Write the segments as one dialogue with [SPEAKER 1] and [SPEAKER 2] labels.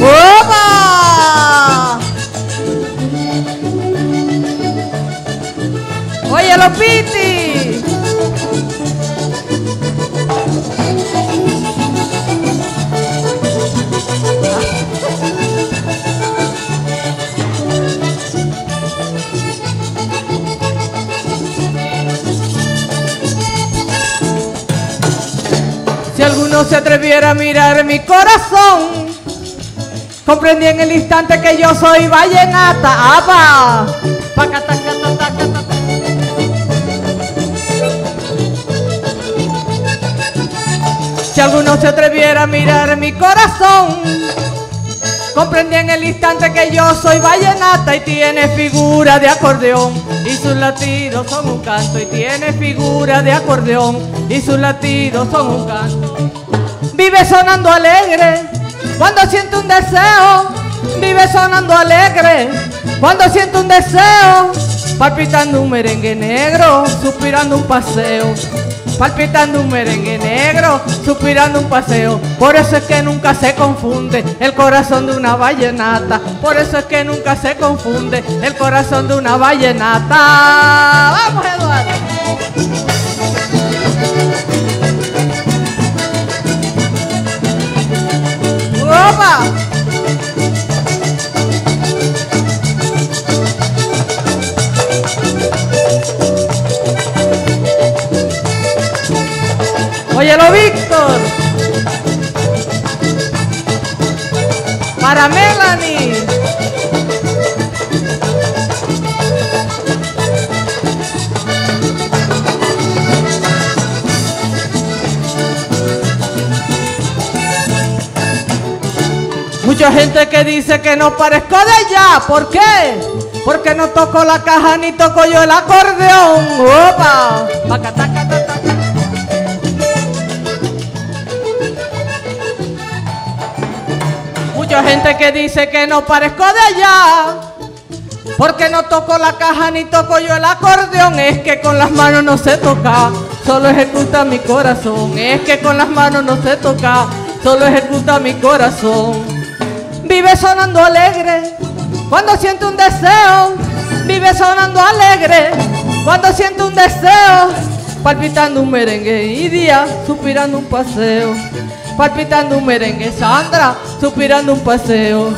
[SPEAKER 1] ¡Opa! Oye, los piti. Alguno se atreviera a mirar mi corazón, comprendí en el instante que yo soy vallenata. ¡Apa! Si alguno se atreviera a mirar mi corazón, comprendí en el instante que yo soy vallenata y tiene figura de acordeón y sus latidos son un canto y tiene figura de acordeón y sus latidos son un canto. Vive sonando alegre cuando siento un deseo, vive sonando alegre cuando siento un deseo, palpitando un merengue negro, suspirando un paseo. Palpitando un merengue negro, suspirando un paseo. Por eso es que nunca se confunde el corazón de una vallenata. Por eso es que nunca se confunde el corazón de una vallenata. Vamos, Eduardo. ¡Opa! Víctor. Para Melanie. Mucha gente que dice que no parezco de ella. ¿Por qué? Porque no toco la caja ni toco yo el acordeón. ¡Opa! Mucha gente que dice que no parezco de ella. Porque no toco la caja ni toco yo el acordeón. Es que con las manos no se toca, solo ejecuta mi corazón. Es que con las manos no se toca, solo ejecuta mi corazón. Vive sonando alegre cuando siento un deseo. Vive sonando alegre cuando siento un deseo. Palpitando un merengue y día, suspirando un paseo. Palpitando un merengue Sandra, suspirando un paseo.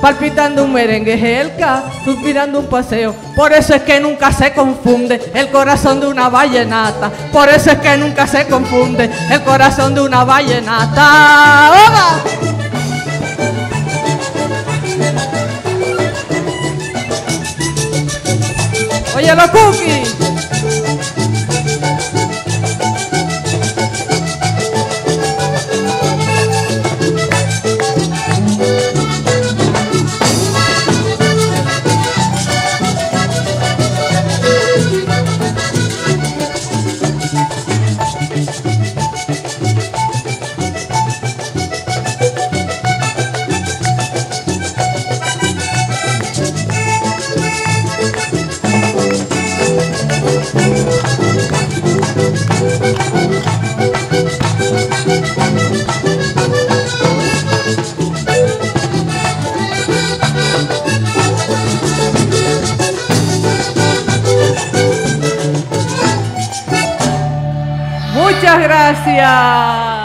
[SPEAKER 1] Palpitando un merengue Helka, suspirando un paseo. Por eso es que nunca se confunde el corazón de una vallenata. Por eso es que nunca se confunde el corazón de una vallenata. ¡Oga! Oye, los cookies. Gracias.